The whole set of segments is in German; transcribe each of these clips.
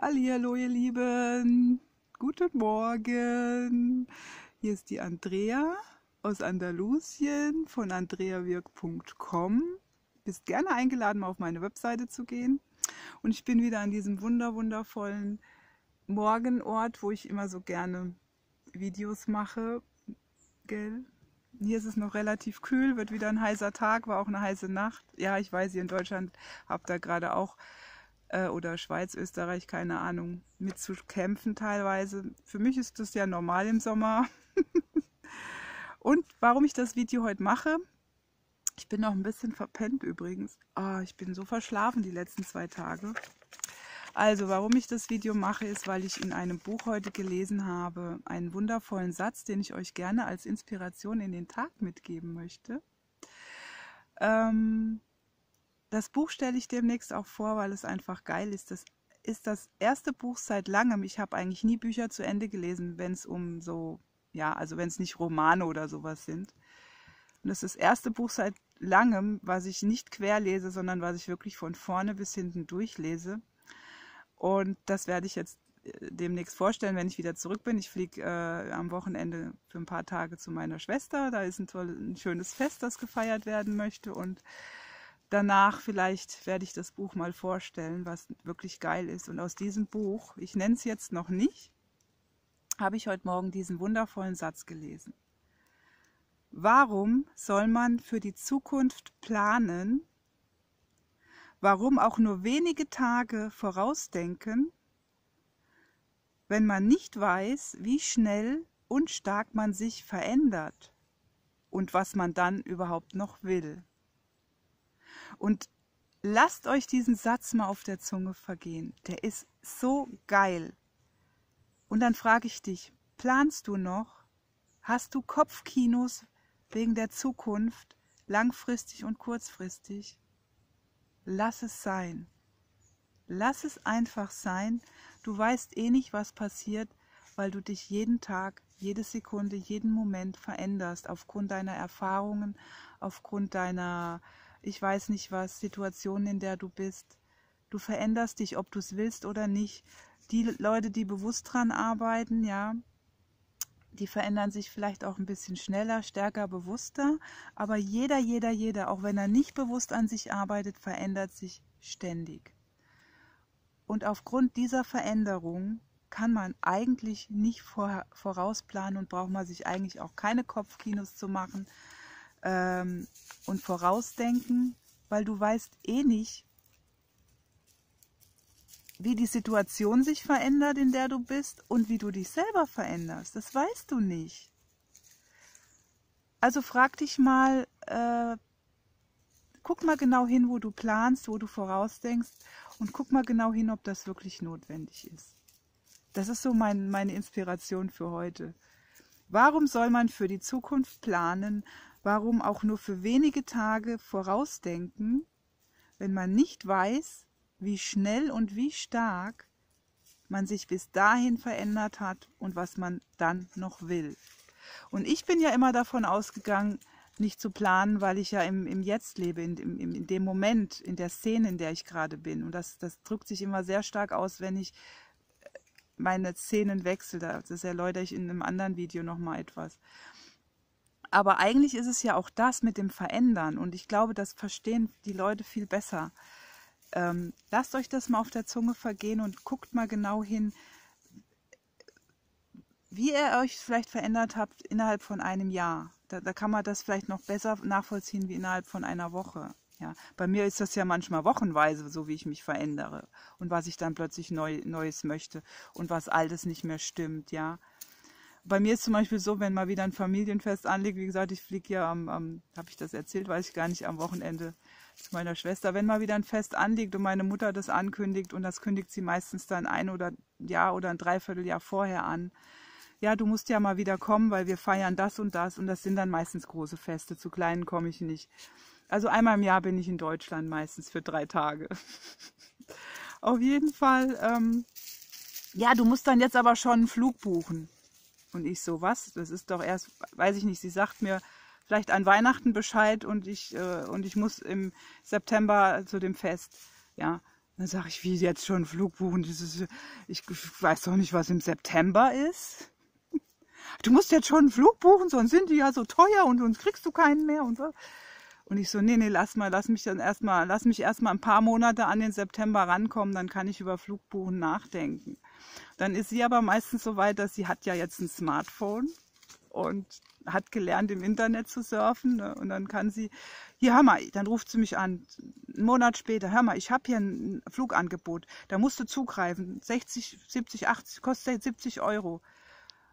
Hallo ihr Lieben, guten Morgen. Hier ist die Andrea aus Andalusien von andreawirk.com. Bist gerne eingeladen, mal auf meine Webseite zu gehen. Und ich bin wieder an diesem wunder wundervollen Morgenort, wo ich immer so gerne Videos mache. Gell? Hier ist es noch relativ kühl, wird wieder ein heißer Tag, war auch eine heiße Nacht. Ja, ich weiß, ihr in Deutschland habt da gerade auch äh, oder Schweiz, Österreich, keine Ahnung, mit zu kämpfen teilweise. Für mich ist das ja normal im Sommer. Und warum ich das Video heute mache, ich bin noch ein bisschen verpennt übrigens. Oh, ich bin so verschlafen die letzten zwei Tage. Also, warum ich das Video mache, ist, weil ich in einem Buch heute gelesen habe, einen wundervollen Satz, den ich euch gerne als Inspiration in den Tag mitgeben möchte. Ähm, das Buch stelle ich demnächst auch vor, weil es einfach geil ist. Das ist das erste Buch seit langem. Ich habe eigentlich nie Bücher zu Ende gelesen, wenn es um so, ja, also wenn es nicht Romane oder sowas sind. Und das ist das erste Buch seit langem, was ich nicht quer lese, sondern was ich wirklich von vorne bis hinten durchlese. Und das werde ich jetzt äh, demnächst vorstellen, wenn ich wieder zurück bin. Ich fliege äh, am Wochenende für ein paar Tage zu meiner Schwester. Da ist ein, toll, ein schönes Fest, das gefeiert werden möchte. Und danach vielleicht werde ich das Buch mal vorstellen, was wirklich geil ist. Und aus diesem Buch, ich nenne es jetzt noch nicht, habe ich heute Morgen diesen wundervollen Satz gelesen. Warum soll man für die Zukunft planen? Warum auch nur wenige Tage vorausdenken, wenn man nicht weiß, wie schnell und stark man sich verändert und was man dann überhaupt noch will? Und lasst euch diesen Satz mal auf der Zunge vergehen. Der ist so geil. Und dann frage ich dich, planst du noch? Hast du Kopfkinos wegen der Zukunft, langfristig und kurzfristig? Lass es sein. Lass es einfach sein. Du weißt eh nicht, was passiert, weil du dich jeden Tag, jede Sekunde, jeden Moment veränderst aufgrund deiner Erfahrungen, aufgrund deiner ich weiß nicht was, Situation, in der du bist. Du veränderst dich, ob du es willst oder nicht. Die Leute, die bewusst dran arbeiten, ja, die verändern sich vielleicht auch ein bisschen schneller, stärker, bewusster. Aber jeder, jeder, jeder, auch wenn er nicht bewusst an sich arbeitet, verändert sich ständig. Und aufgrund dieser Veränderung kann man eigentlich nicht vorausplanen und braucht man sich eigentlich auch keine Kopfkinos zu machen, ähm, und vorausdenken, weil du weißt eh nicht, wie die Situation sich verändert, in der du bist und wie du dich selber veränderst. Das weißt du nicht. Also frag dich mal, äh, guck mal genau hin, wo du planst, wo du vorausdenkst und guck mal genau hin, ob das wirklich notwendig ist. Das ist so mein, meine Inspiration für heute. Warum soll man für die Zukunft planen? Warum auch nur für wenige Tage vorausdenken, wenn man nicht weiß, wie schnell und wie stark man sich bis dahin verändert hat und was man dann noch will. Und ich bin ja immer davon ausgegangen, nicht zu planen, weil ich ja im, im Jetzt lebe, in, im, in dem Moment, in der Szene, in der ich gerade bin. Und das, das drückt sich immer sehr stark aus, wenn ich äh, meine Szenen wechsle. Das erläutere ich in einem anderen Video nochmal etwas. Aber eigentlich ist es ja auch das mit dem Verändern und ich glaube, das verstehen die Leute viel besser. Ähm, lasst euch das mal auf der Zunge vergehen und guckt mal genau hin, wie ihr euch vielleicht verändert habt innerhalb von einem Jahr. Da, da kann man das vielleicht noch besser nachvollziehen wie innerhalb von einer Woche. Ja, bei mir ist das ja manchmal wochenweise, so wie ich mich verändere und was ich dann plötzlich neu, Neues möchte und was Altes nicht mehr stimmt, ja bei mir ist zum Beispiel so, wenn mal wieder ein Familienfest anliegt, wie gesagt, ich fliege ja am, am habe ich das erzählt, weiß ich gar nicht, am Wochenende zu meiner Schwester. Wenn mal wieder ein Fest anliegt und meine Mutter das ankündigt, und das kündigt sie meistens dann ein oder Jahr oder ein Dreivierteljahr vorher an, ja, du musst ja mal wieder kommen, weil wir feiern das und das und das sind dann meistens große Feste. Zu kleinen komme ich nicht. Also einmal im Jahr bin ich in Deutschland meistens für drei Tage. Auf jeden Fall, ähm, ja, du musst dann jetzt aber schon einen Flug buchen. Und ich so, was? Das ist doch erst, weiß ich nicht, sie sagt mir vielleicht an Weihnachten Bescheid und ich, äh, und ich muss im September zu dem Fest. Ja, Dann sage ich, wie jetzt schon Flug buchen? Ich weiß doch nicht, was im September ist. Du musst jetzt schon einen Flug buchen, sonst sind die ja so teuer und sonst kriegst du keinen mehr und so. Und ich so, nee, nee, lass mal, lass mich dann erstmal, lass mich erstmal ein paar Monate an den September rankommen, dann kann ich über Flugbuchen nachdenken. Dann ist sie aber meistens so weit, dass sie hat ja jetzt ein Smartphone und hat gelernt, im Internet zu surfen. Ne? Und dann kann sie, hier, hör mal, dann ruft sie mich an, einen Monat später, hör mal, ich habe hier ein Flugangebot, da musst du zugreifen, 60, 70, 80, kostet 70 Euro.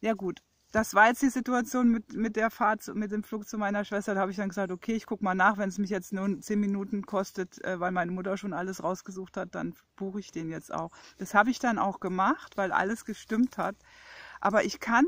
Ja gut, das war jetzt die Situation mit, mit der Fahrt, mit dem Flug zu meiner Schwester. Da habe ich dann gesagt, okay, ich gucke mal nach, wenn es mich jetzt nur zehn Minuten kostet, äh, weil meine Mutter schon alles rausgesucht hat, dann buche ich den jetzt auch. Das habe ich dann auch gemacht, weil alles gestimmt hat. Aber ich kann,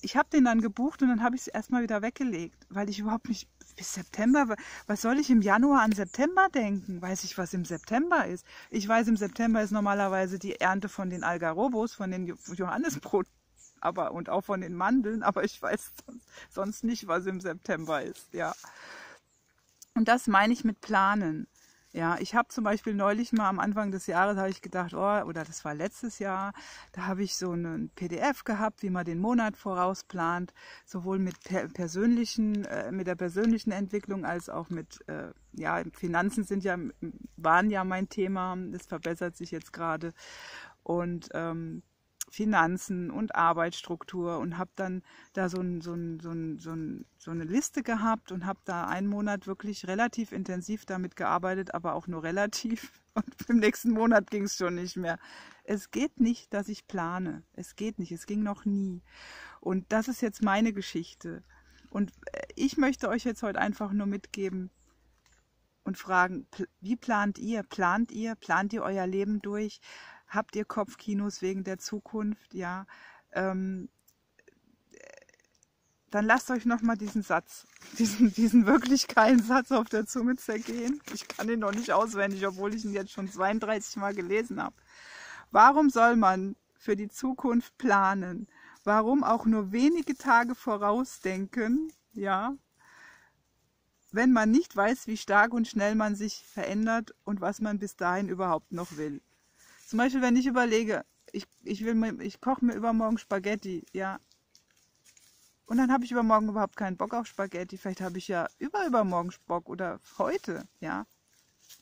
ich habe den dann gebucht und dann habe ich es erstmal wieder weggelegt, weil ich überhaupt nicht bis September, was soll ich im Januar an September denken? Weiß ich, was im September ist? Ich weiß, im September ist normalerweise die Ernte von den Algarobos, von den Johannesbrot aber und auch von den Mandeln, aber ich weiß sonst nicht, was im September ist, ja. Und das meine ich mit Planen. Ja, ich habe zum Beispiel neulich mal am Anfang des Jahres habe ich gedacht, oh, oder das war letztes Jahr, da habe ich so einen PDF gehabt, wie man den Monat vorausplant, sowohl mit per persönlichen, äh, mit der persönlichen Entwicklung als auch mit, äh, ja, Finanzen sind ja, waren ja mein Thema, das verbessert sich jetzt gerade und ähm, Finanzen und Arbeitsstruktur und habe dann da so, ein, so, ein, so, ein, so, ein, so eine Liste gehabt und habe da einen Monat wirklich relativ intensiv damit gearbeitet, aber auch nur relativ. Und im nächsten Monat ging es schon nicht mehr. Es geht nicht, dass ich plane. Es geht nicht. Es ging noch nie. Und das ist jetzt meine Geschichte. Und äh, ich möchte euch jetzt heute einfach nur mitgeben und fragen, wie plant ihr? Plant ihr? Plant ihr euer Leben durch? Habt ihr Kopfkinos wegen der Zukunft? Ja. Ähm, dann lasst euch nochmal diesen Satz, diesen, diesen wirklich geilen Satz auf der Zunge zergehen. Ich kann ihn noch nicht auswendig, obwohl ich ihn jetzt schon 32 Mal gelesen habe. Warum soll man für die Zukunft planen? Warum auch nur wenige Tage vorausdenken? Ja, wenn man nicht weiß, wie stark und schnell man sich verändert und was man bis dahin überhaupt noch will. Zum Beispiel, wenn ich überlege, ich, ich, ich koche mir übermorgen Spaghetti, ja. Und dann habe ich übermorgen überhaupt keinen Bock auf Spaghetti. Vielleicht habe ich ja überübermorgen Bock oder heute, ja.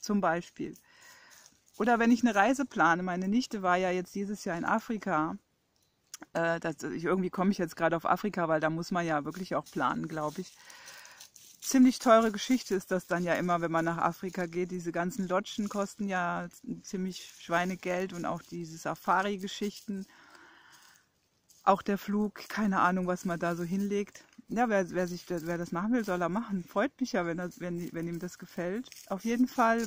Zum Beispiel. Oder wenn ich eine Reise plane. Meine Nichte war ja jetzt dieses Jahr in Afrika. Äh, das, ich, irgendwie komme ich jetzt gerade auf Afrika, weil da muss man ja wirklich auch planen, glaube ich ziemlich teure Geschichte ist das dann ja immer, wenn man nach Afrika geht. Diese ganzen Lodgen kosten ja ziemlich Schweinegeld und auch diese Safari-Geschichten. Auch der Flug, keine Ahnung, was man da so hinlegt. Ja, wer, wer, sich, wer das machen will, soll er machen. Freut mich ja, wenn, das, wenn, wenn ihm das gefällt. Auf jeden Fall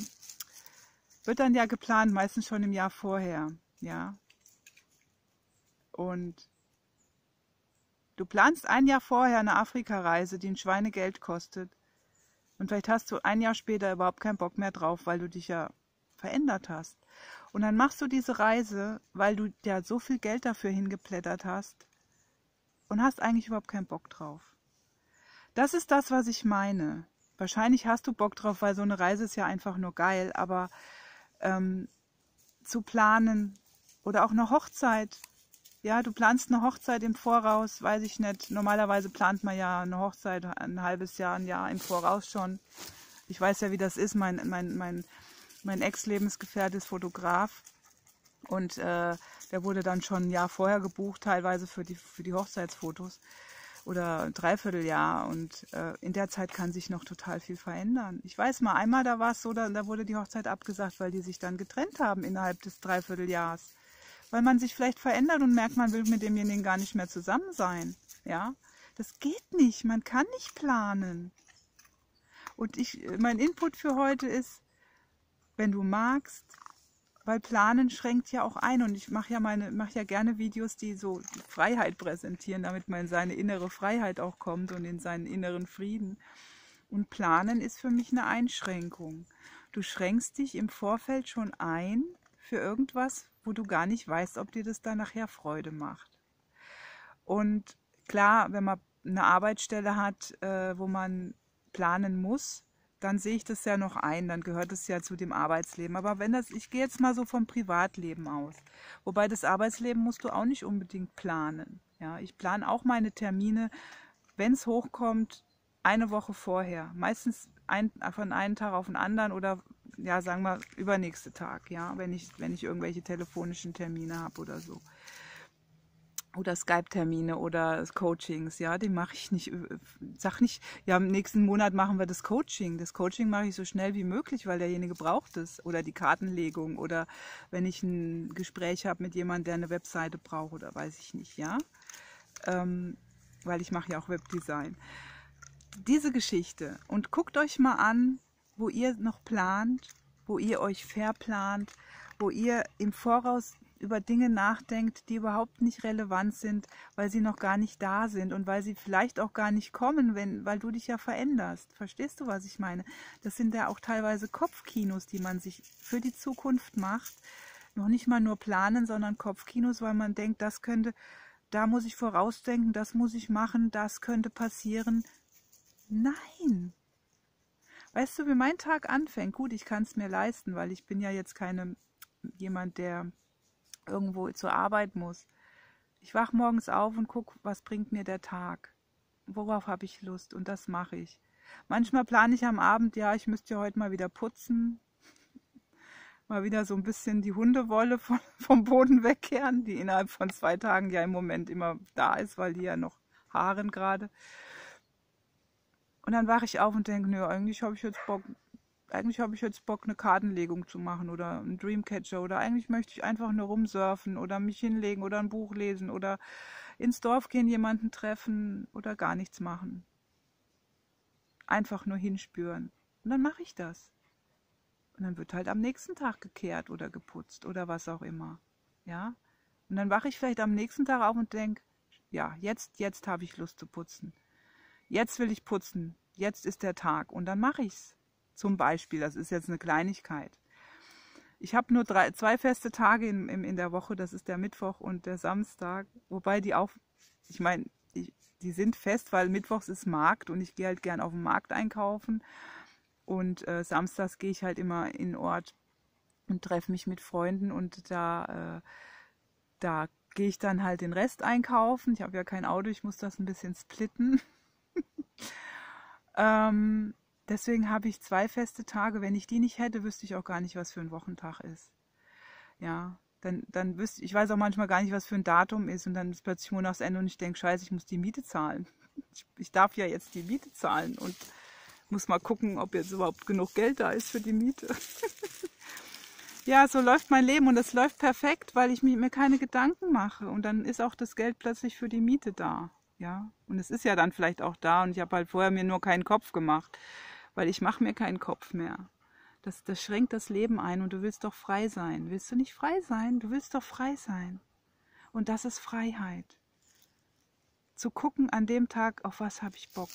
wird dann ja geplant, meistens schon im Jahr vorher. Ja. Und Du planst ein Jahr vorher eine Afrikareise, die ein Schweinegeld kostet. Und vielleicht hast du ein Jahr später überhaupt keinen Bock mehr drauf, weil du dich ja verändert hast. Und dann machst du diese Reise, weil du ja so viel Geld dafür hingeplättert hast und hast eigentlich überhaupt keinen Bock drauf. Das ist das, was ich meine. Wahrscheinlich hast du Bock drauf, weil so eine Reise ist ja einfach nur geil, aber ähm, zu planen oder auch eine Hochzeit ja, du planst eine Hochzeit im Voraus, weiß ich nicht. Normalerweise plant man ja eine Hochzeit ein halbes Jahr, ein Jahr im Voraus schon. Ich weiß ja, wie das ist. Mein, mein, mein, mein Ex-Lebensgefährte ist Fotograf. Und äh, der wurde dann schon ein Jahr vorher gebucht, teilweise für die, für die Hochzeitsfotos oder ein Dreivierteljahr. Und äh, in der Zeit kann sich noch total viel verändern. Ich weiß mal, einmal da war es so, da, da wurde die Hochzeit abgesagt, weil die sich dann getrennt haben innerhalb des Dreivierteljahres weil man sich vielleicht verändert und merkt, man will mit demjenigen gar nicht mehr zusammen sein. Ja, das geht nicht. Man kann nicht planen. Und ich, mein Input für heute ist, wenn du magst, weil Planen schränkt ja auch ein und ich mache ja meine, mache ja gerne Videos, die so Freiheit präsentieren, damit man in seine innere Freiheit auch kommt und in seinen inneren Frieden. Und Planen ist für mich eine Einschränkung. Du schränkst dich im Vorfeld schon ein für irgendwas, wo du gar nicht weißt, ob dir das dann nachher Freude macht. Und klar, wenn man eine Arbeitsstelle hat, äh, wo man planen muss, dann sehe ich das ja noch ein, dann gehört es ja zu dem Arbeitsleben. Aber wenn das, ich gehe jetzt mal so vom Privatleben aus. Wobei das Arbeitsleben musst du auch nicht unbedingt planen. Ja, ich plane auch meine Termine, wenn es hochkommt, eine Woche vorher. Meistens ein, von einem Tag auf den anderen oder ja, sagen wir übernächste Tag, ja, wenn ich, wenn ich irgendwelche telefonischen Termine habe oder so oder Skype-Termine oder Coachings, ja, die mache ich nicht, äh, sag nicht, ja, im nächsten Monat machen wir das Coaching. Das Coaching mache ich so schnell wie möglich, weil derjenige braucht es. Oder die Kartenlegung oder wenn ich ein Gespräch habe mit jemandem, der eine Webseite braucht oder weiß ich nicht, ja. Ähm, weil ich mache ja auch Webdesign. Diese Geschichte und guckt euch mal an, wo ihr noch plant, wo ihr euch verplant, wo ihr im Voraus über Dinge nachdenkt, die überhaupt nicht relevant sind, weil sie noch gar nicht da sind und weil sie vielleicht auch gar nicht kommen, wenn, weil du dich ja veränderst. Verstehst du, was ich meine? Das sind ja auch teilweise Kopfkinos, die man sich für die Zukunft macht. Noch nicht mal nur planen, sondern Kopfkinos, weil man denkt, das könnte, da muss ich vorausdenken, das muss ich machen, das könnte passieren. Nein. Weißt du, wie mein Tag anfängt? Gut, ich kann es mir leisten, weil ich bin ja jetzt keine jemand, der irgendwo zur Arbeit muss. Ich wach morgens auf und gucke, was bringt mir der Tag? Worauf habe ich Lust? Und das mache ich. Manchmal plane ich am Abend, ja, ich müsste ja heute mal wieder putzen. Mal wieder so ein bisschen die Hundewolle von, vom Boden wegkehren, die innerhalb von zwei Tagen ja im Moment immer da ist, weil die ja noch haaren gerade. Und dann wache ich auf und denke, nö, eigentlich habe ich jetzt Bock, eigentlich habe ich jetzt Bock, eine Kartenlegung zu machen oder einen Dreamcatcher oder eigentlich möchte ich einfach nur rumsurfen oder mich hinlegen oder ein Buch lesen oder ins Dorf gehen, jemanden treffen oder gar nichts machen. Einfach nur hinspüren. Und dann mache ich das. Und dann wird halt am nächsten Tag gekehrt oder geputzt oder was auch immer. Ja? Und dann wache ich vielleicht am nächsten Tag auf und denke, ja, jetzt, jetzt habe ich Lust zu putzen. Jetzt will ich putzen. Jetzt ist der Tag. Und dann mache ich's. Zum Beispiel, das ist jetzt eine Kleinigkeit. Ich habe nur drei, zwei feste Tage in, in, in der Woche, das ist der Mittwoch und der Samstag, wobei die auch, ich meine, die sind fest, weil Mittwochs ist Markt und ich gehe halt gern auf den Markt einkaufen. Und äh, samstags gehe ich halt immer in den Ort und treffe mich mit Freunden und da, äh, da gehe ich dann halt den Rest einkaufen. Ich habe ja kein Auto, ich muss das ein bisschen splitten. Ähm, Deswegen habe ich zwei feste Tage. Wenn ich die nicht hätte, wüsste ich auch gar nicht, was für ein Wochentag ist. Ja, dann, dann wüsste ich weiß auch manchmal gar nicht, was für ein Datum ist und dann ist plötzlich Monatsende und ich denke, scheiße, ich muss die Miete zahlen. Ich, ich darf ja jetzt die Miete zahlen und muss mal gucken, ob jetzt überhaupt genug Geld da ist für die Miete. ja, so läuft mein Leben und es läuft perfekt, weil ich mir keine Gedanken mache und dann ist auch das Geld plötzlich für die Miete da. Ja, und es ist ja dann vielleicht auch da und ich habe halt vorher mir nur keinen Kopf gemacht weil ich mache mir keinen Kopf mehr. Das, das schränkt das Leben ein und du willst doch frei sein. Willst du nicht frei sein? Du willst doch frei sein. Und das ist Freiheit. Zu gucken an dem Tag, auf was habe ich Bock.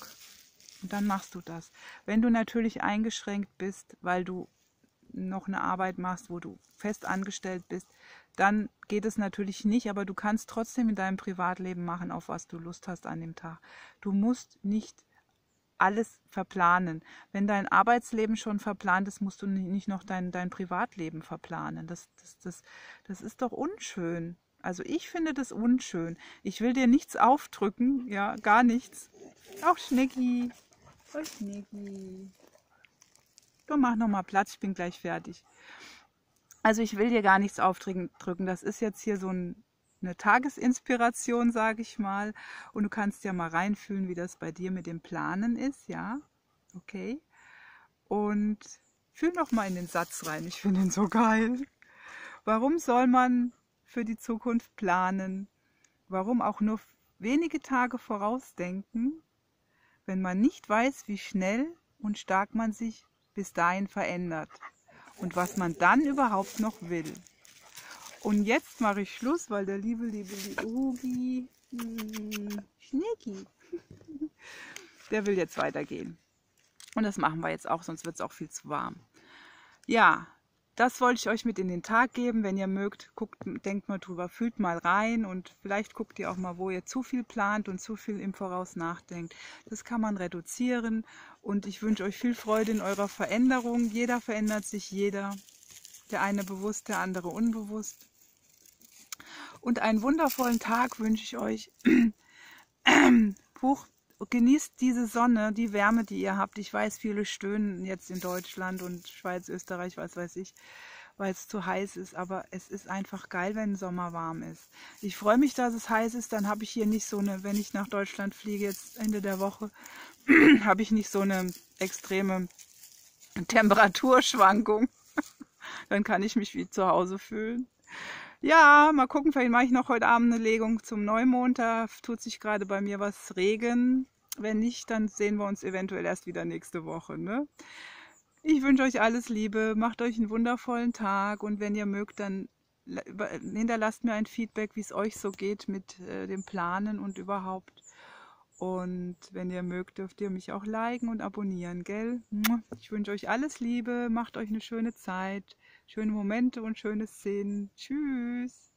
Und dann machst du das. Wenn du natürlich eingeschränkt bist, weil du noch eine Arbeit machst, wo du fest angestellt bist, dann geht es natürlich nicht, aber du kannst trotzdem in deinem Privatleben machen, auf was du Lust hast an dem Tag. Du musst nicht alles verplanen. Wenn dein Arbeitsleben schon verplant ist, musst du nicht noch dein, dein Privatleben verplanen. Das, das, das, das ist doch unschön. Also ich finde das unschön. Ich will dir nichts aufdrücken, ja, gar nichts. Auch Schnecki. Oh, Schnecki. Du mach noch mal Platz, ich bin gleich fertig. Also ich will dir gar nichts aufdrücken. Das ist jetzt hier so ein eine Tagesinspiration, sage ich mal. Und du kannst ja mal reinfühlen, wie das bei dir mit dem Planen ist, ja? Okay. Und fühl noch mal in den Satz rein. Ich finde ihn so geil. Warum soll man für die Zukunft planen? Warum auch nur wenige Tage vorausdenken, wenn man nicht weiß, wie schnell und stark man sich bis dahin verändert und was man dann überhaupt noch will? Und jetzt mache ich Schluss, weil der liebe, liebe, liebe Hugi, hm, Schnecki, der will jetzt weitergehen. Und das machen wir jetzt auch, sonst wird es auch viel zu warm. Ja, das wollte ich euch mit in den Tag geben. Wenn ihr mögt, guckt, denkt mal drüber, fühlt mal rein und vielleicht guckt ihr auch mal, wo ihr zu viel plant und zu viel im Voraus nachdenkt. Das kann man reduzieren und ich wünsche euch viel Freude in eurer Veränderung. Jeder verändert sich, jeder. Der eine bewusst, der andere unbewusst. Und einen wundervollen Tag wünsche ich euch. Buch genießt diese Sonne, die Wärme, die ihr habt. Ich weiß, viele stöhnen jetzt in Deutschland und Schweiz, Österreich, was weiß ich, weil es zu heiß ist. Aber es ist einfach geil, wenn Sommer warm ist. Ich freue mich, dass es heiß ist. Dann habe ich hier nicht so eine, wenn ich nach Deutschland fliege, jetzt Ende der Woche, habe ich nicht so eine extreme Temperaturschwankung. Dann kann ich mich wie zu Hause fühlen. Ja, mal gucken, vielleicht mache ich noch heute Abend eine Legung zum Neumond. Da tut sich gerade bei mir was Regen. Wenn nicht, dann sehen wir uns eventuell erst wieder nächste Woche. Ne? Ich wünsche euch alles Liebe, macht euch einen wundervollen Tag und wenn ihr mögt, dann hinterlasst mir ein Feedback, wie es euch so geht mit äh, dem Planen und überhaupt. Und wenn ihr mögt, dürft ihr mich auch liken und abonnieren, gell? Ich wünsche euch alles Liebe, macht euch eine schöne Zeit schöne Momente und schöne Szenen. Tschüss.